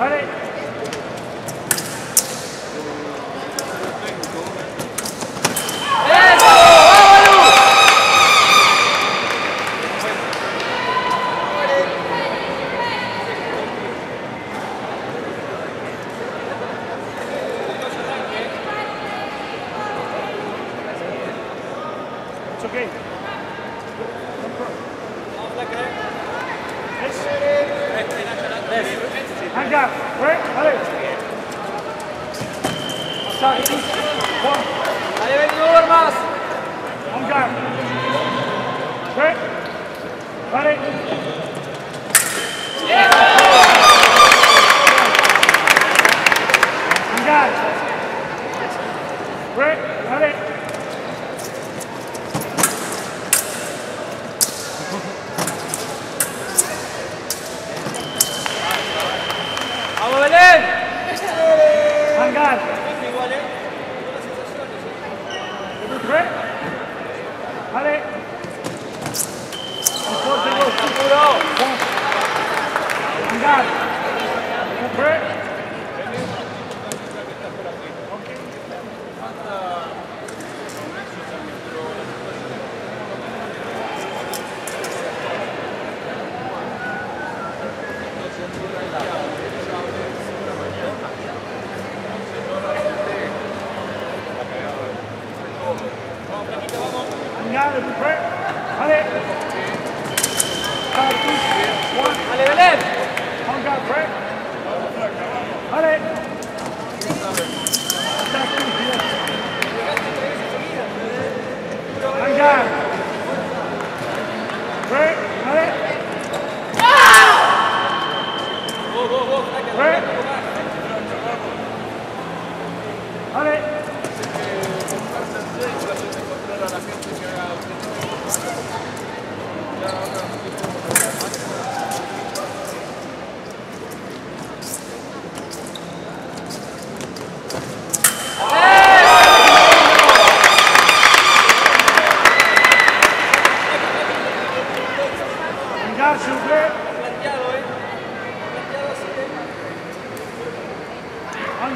Allez Allez, venez, on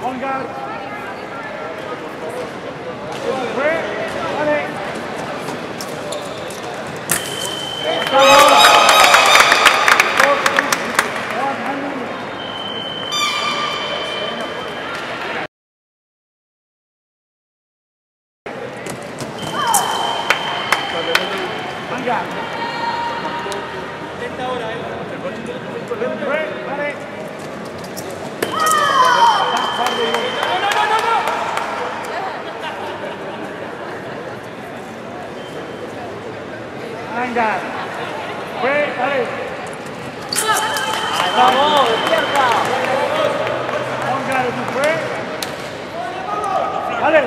One guard. giản lên đâu đấy lên break lên anh đạt break lên bravo. Tiếp vào ông đạt được break lên